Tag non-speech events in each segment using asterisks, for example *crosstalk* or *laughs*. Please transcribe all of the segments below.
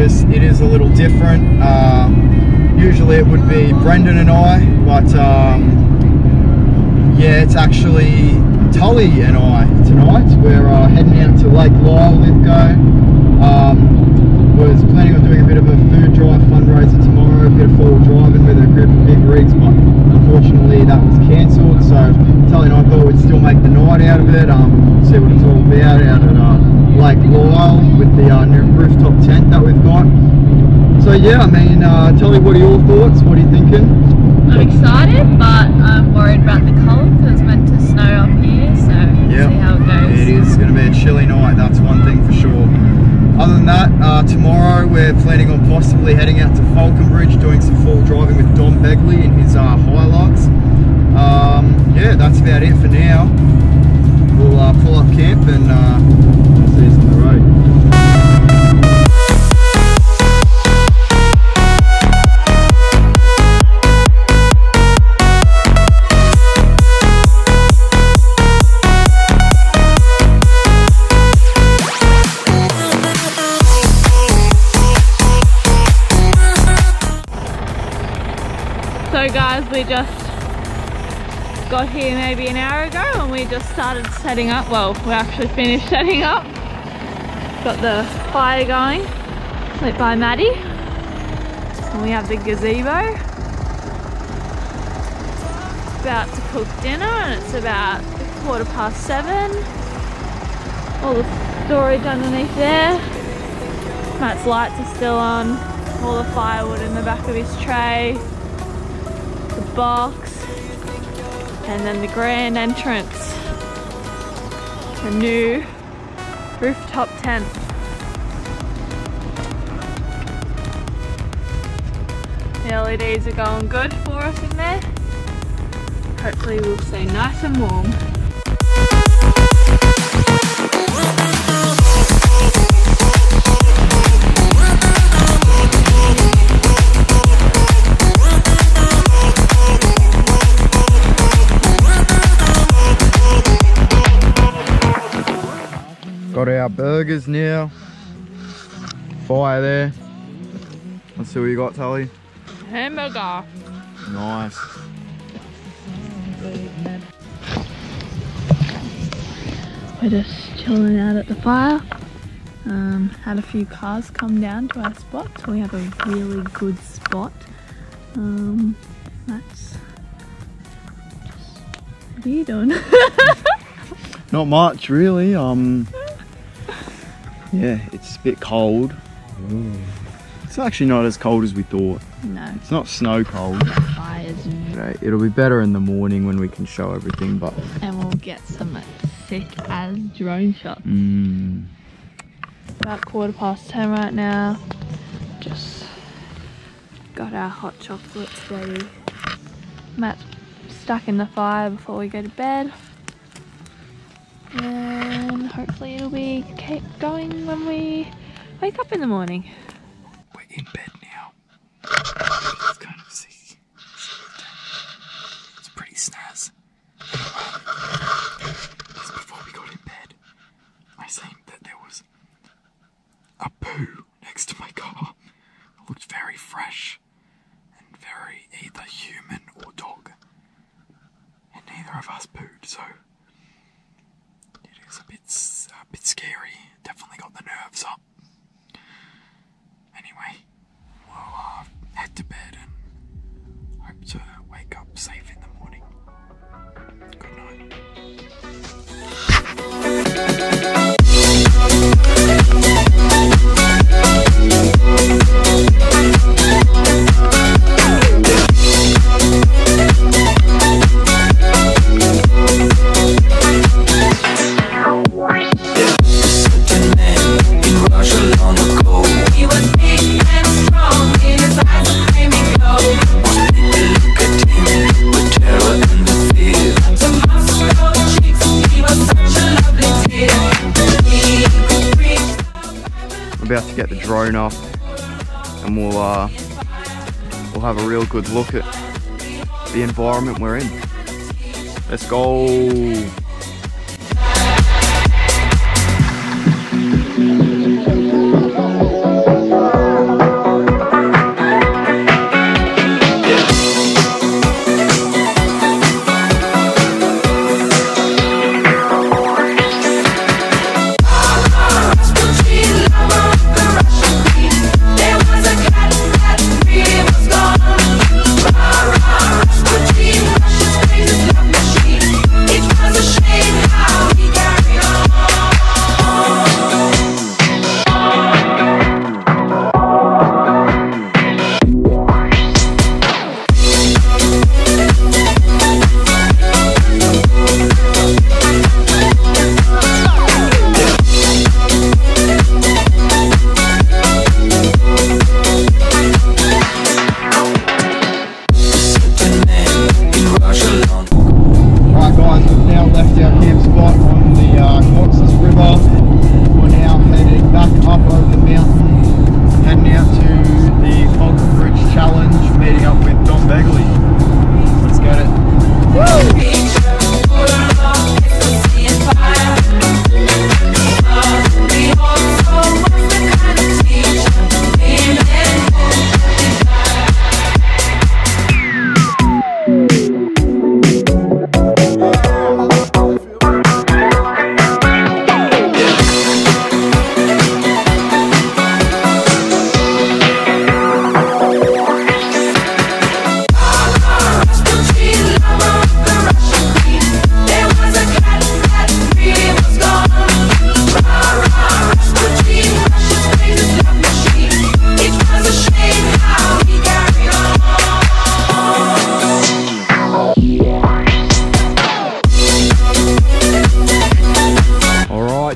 it is a little different. Uh, usually it would be Brendan and I, but um, yeah, it's actually Tully and I tonight. We're uh, heading out to Lake Lyell Lithgow. Um, was planning on doing a bit of a food drive fundraiser tomorrow, a bit of four driving with a group of big rigs, but unfortunately that was cancelled. So Tully and I thought we'd still make the night out of it, um, see what it's all about out at uh, Lake Lyell with the uh, new rooftop tent that we've got. So yeah, I mean, uh, Tully, what are your thoughts? What are you thinking? I'm excited, but I'm worried about the cold because it's meant to snow up here, so Yeah. see how it goes. It is going to be a chilly night, that's one thing for sure. Other than that, uh, tomorrow we're planning on possibly heading out to Falconbridge, doing some fall driving with Dom Begley in his uh, Hilux. Um, yeah, that's about it for now. We'll uh, pull up camp and uh, we just got here maybe an hour ago and we just started setting up. Well, we actually finished setting up. Got the fire going, lit by Maddie. And we have the gazebo. About to cook dinner and it's about quarter past seven. All the storage underneath there. Matt's lights are still on. All the firewood in the back of his tray box, and then the grand entrance. The new rooftop tent. The LEDs are going good for us in there. Hopefully we'll stay nice and warm. Got our burgers now. Fire there. Let's see what you got, Tully. Hamburger. Nice. We're just chilling out at the fire. Um, had a few cars come down to our spot, so we have a really good spot. Um, that's just, what are you doing? *laughs* Not much really. Um Yeah, it's a bit cold. It's actually not as cold as we thought. no, It's not snow cold. fires, Right, it'll be better in the morning when we can show everything, but and we'll get some sick as drone shots. mm, About quarter past ten right now. Just got our hot chocolates ready. Matt's stuck in the fire before we go to bed. And hopefully it'll be keep going when we wake up in the morning. we're in bed now. It's kind of see. It's pretty snaz. Just before we got in bed, I seen that there was a poo next to my car. It looked very fresh and very either human or dog. And neither of us pooed, so it is a bit s- a bit scary. Definitely got the nerves up. drone up and we'll, uh, we'll have a real good look at the environment we're in. Let's go.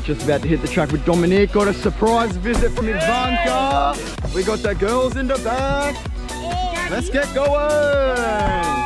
just about to hit the track with Dominique. Got a surprise visit from Ivanka. We got the girls in the back. Let's get going.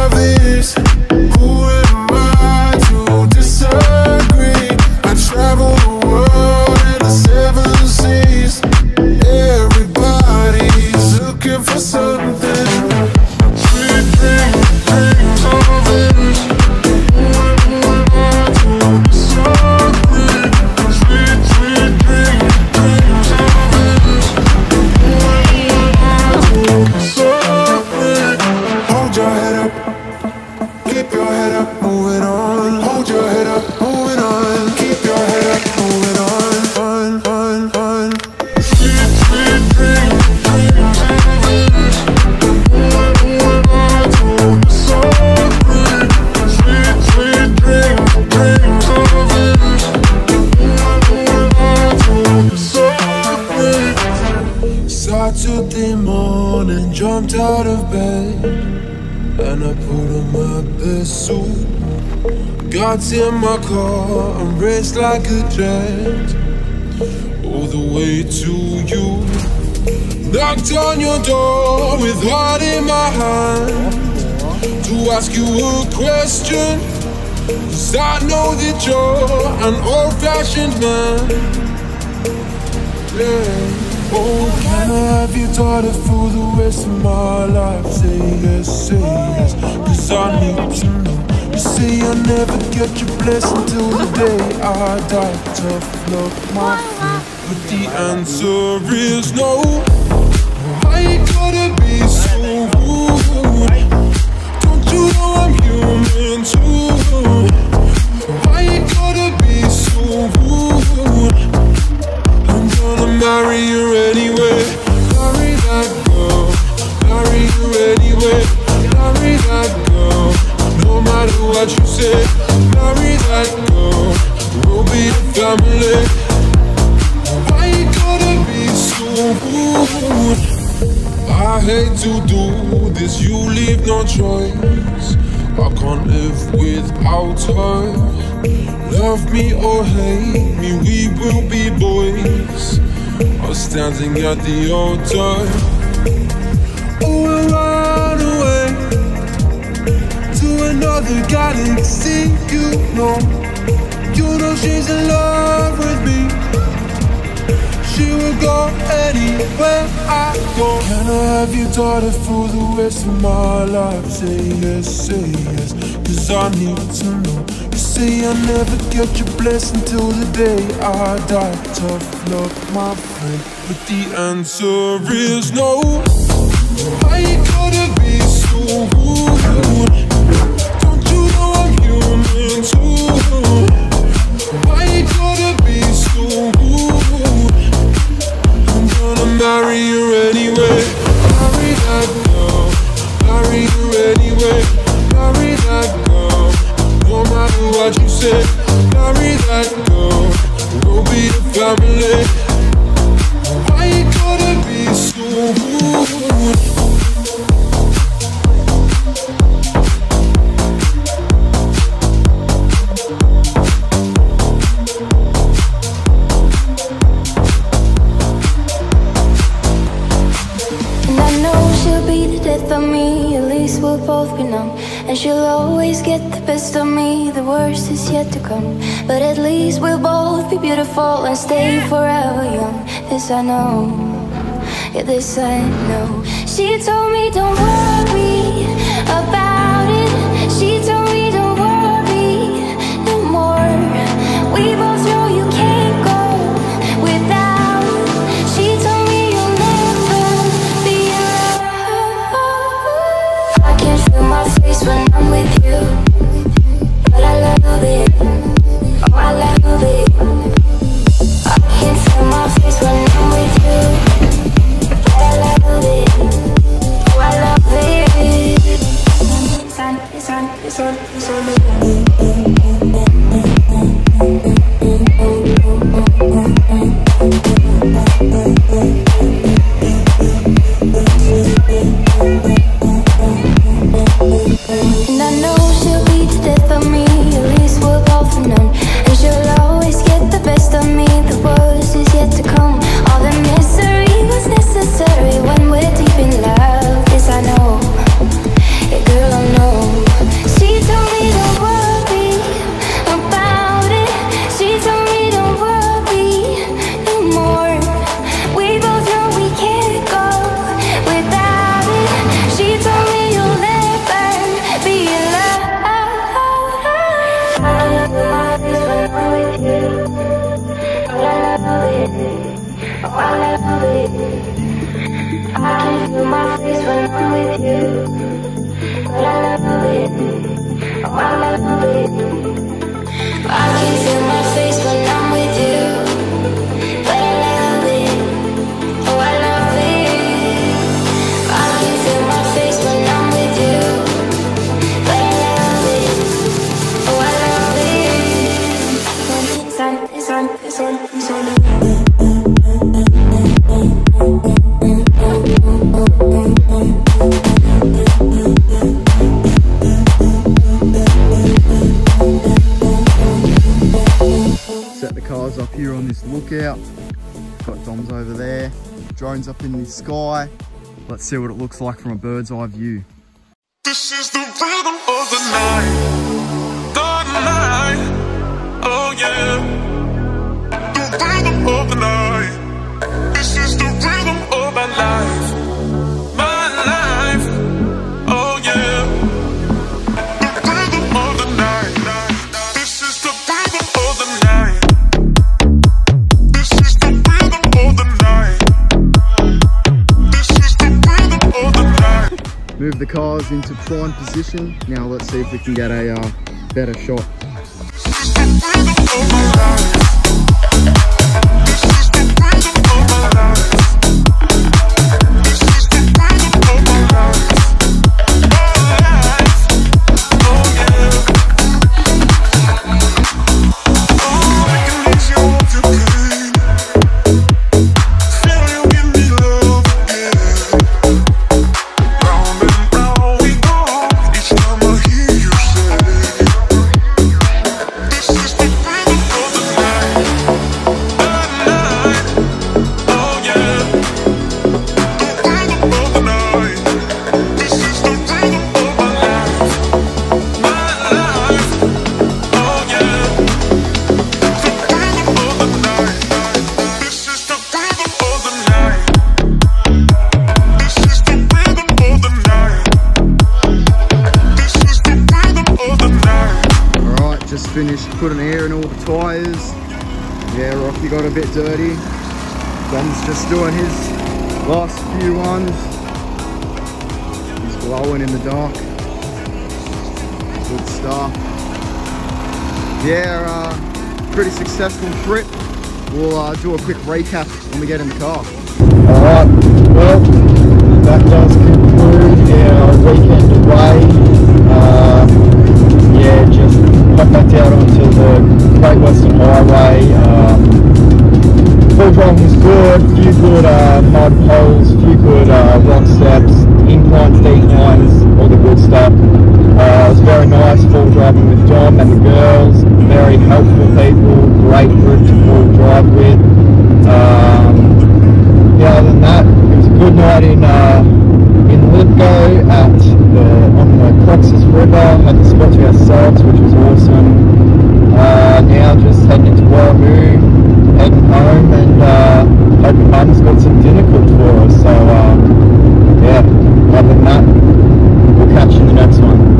of this Got in my car and raced like a jet all the way to you. Knocked on your door with heart in my hand to ask you a question. Cause I know that you're an old fashioned man. Yeah. Oh, can I have your daughter for the rest of my life? Say yes, say yes. Cause I need to know. You say I'll never get your blessing till the day I die. Tough love, my friend. But the answer is no. Why you gotta be so rude? Don't you know I'm human too? Why you gotta be so rude? I'm gonna marry you hate to do this, you leave no choice. I can't live without her. Love me or hate me, we will be boys. Are standing at the altar. Oh, I run away to another galaxy. You know, you know she's in love with me. She will go anywhere I go. Can I have your daughter for the rest of my life? Say yes, say yes, cause I need to know. You say I'll never get your blessing till the day I die. Tough love, my friend, but the answer is no. You gotta be so rude? Of me, at least we'll both be numb. And she'll always get the best of me, the worst is yet to come. But at least we'll both be beautiful and stay forever young. This I know, yeah, this I know. She told me don't worry about it. the cars up here on this lookout. Got Dom's over there, drones up in the sky. Let's see what it looks like from a bird's eye view. This is the rhythm of the night, oh yeah. The rhythm of the night, this is the rhythm of life. Move the cars into prime position. Now let's see if we can get a uh, better shot. 30. Ben's just doing his last few ones. He's glowing in the dark. Good stuff. Yeah, uh, pretty successful trip. We'll uh, do a quick recap when we get in the car. Alright, well, that does conclude our weekend away. Uh, yeah, just back out onto the Great Western Highway full driving is good, few good uh, mud holes, few good uh, rock steps, inclines, declines, all the good stuff. Uh, it was very nice full driving with Dom and the girls, very helpful people, great group to full drive with. Um, yeah, other than that, it was a good night in uh, in Lithgow at the, on the Cox's River, had the spot to ourselves, which was awesome. Uh, now just heading into Warrimoo, heading home and and uh, hope mum's got some dinner cooked for us. So, um, yeah, other than that, we'll catch you in the next one.